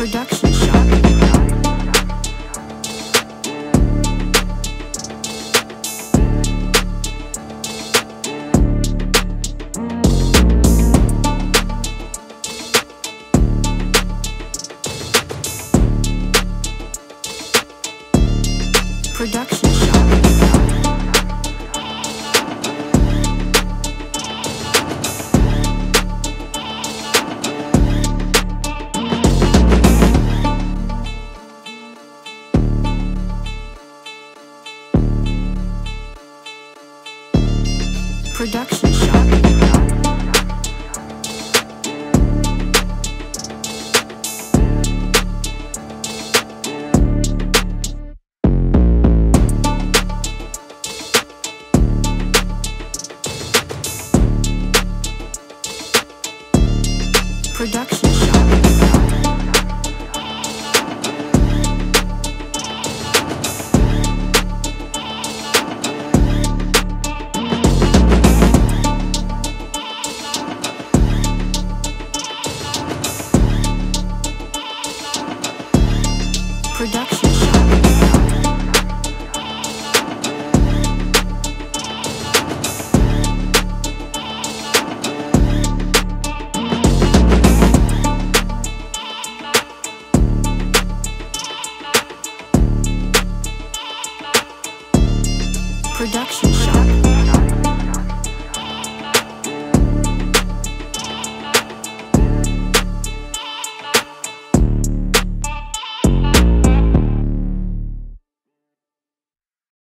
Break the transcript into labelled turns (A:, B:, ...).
A: Production shot. Production Production shot. Production shot. Production shot.